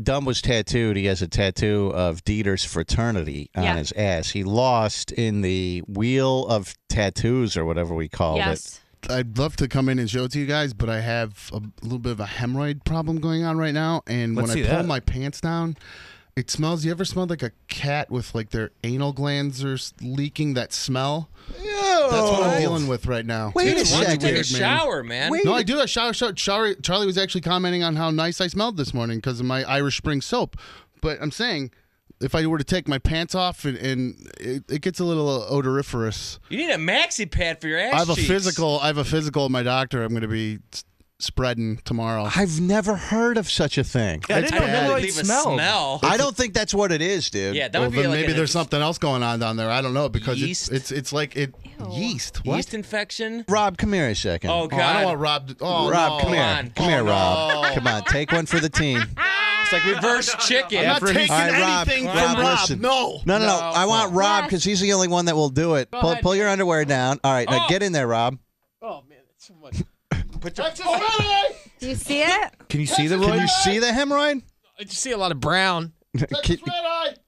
Dumb was tattooed. He has a tattoo of Dieter's fraternity on Yeah. his ass. He lost in the wheel of tattoos or whatever we called Yes. I'd love to come in and show it to you guys, but I have a little bit of a hemorrhoid problem going on right now. And Let's when I pull that. my pants down, it smells. You ever smelled like a cat with like their anal glands are leaking that smell? it. That's what I'm dealing with right now. Wait a It's Why don't you second. take a weird, man. shower, man? Wait. No, I do. I shower. shower Charlie, Charlie was actually commenting on how nice I smelled this morning because of my Irish Spring soap. But I'm saying, if I were to take my pants off and, and it, it gets a little odoriferous. You need a maxi pad for your ass I have a cheeks. physical. I have a physical. with My doctor. I'm going to be s- spreading tomorrow. I've never heard of such a thing. Yeah, I It's didn't know bad. hemorrhoid Leave a smelled. smell. I don't think that's what it is, dude. Yeah, that Well, would be like maybe there's something else going on down there. I don't know because Yeast? it's it's it's like it yeast. What? yeast infection. Rob, come here a second. Oh Oh, God! I don't want Rob. To, oh, Rob, no. come here. on. Come here, Oh, Rob. Come on, take one for the team. it's like reverse chicken. I'm not After he's- taking All right, Rob. anything Rob, from Rob. listen. No. No, no, no. I want Rob because he's the only one that will do it. Pull, pull your underwear down. All right, now Oh. get in there, Rob. Oh man, that's so much. Put your Do you see it? Can you see the Can you see the hemorrhoid? I just see a lot of brown. Can-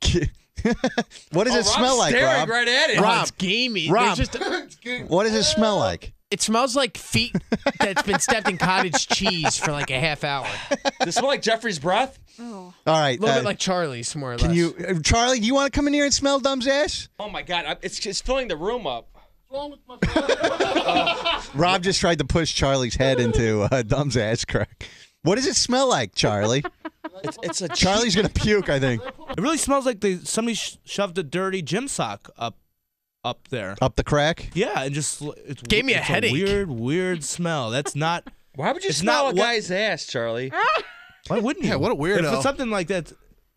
can- what does Oh, it smell like, staring Rob? right at it. Oh, it's gamey. Rob. There's just What does it smell like? it smells like feet that's been stepped in cottage cheese for like a half hour. A Does it smell like Jeffrey's breath? All right. A little uh, bit like Charlie's, more or can less. you, uh, Charlie? Do you want to come in here and smell Dumb's ass? Oh my God! I- It's it's filling the room up. Rob just tried to push Charlie's head into uh, Dumb's ass crack. What does it smell like, Charlie? It's, it's a Charlie's gonna puke. I think It really smells like they somebody sh- shoved a dirty gym sock up up there. up the crack. Yeah, and just it's, Gave me a it's headache. weird, weird smell. That's not. Why would you It's smell not a what- guy's ass, Charlie? Why wouldn't you? Yeah, what a weirdo. If it's something like that,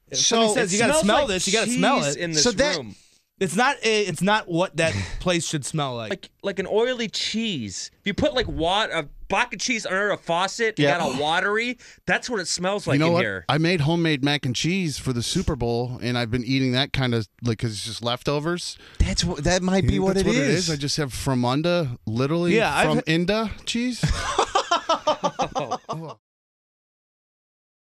if So, somebody says you got to smell like this, you got to smell it. in this So that- room. It's not. A, it's not what that place should smell like. Like like an oily cheese. If you put like water, a block of cheese under a faucet, you Yeah. got a watery. That's what it smells like you know in what? here. I made homemade mac and cheese for the Super Bowl, and I've been eating that kind of like because it's just leftovers. That's what. That might be what That's it what is. it is. I just have Fromunda, literally Yeah, I've from Inda cheese. Oh, oh.